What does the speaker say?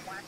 Someone.